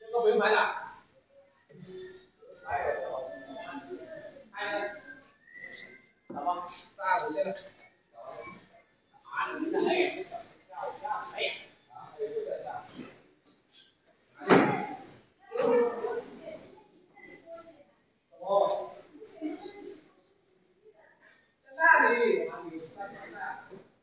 chứ không phải là Thank you.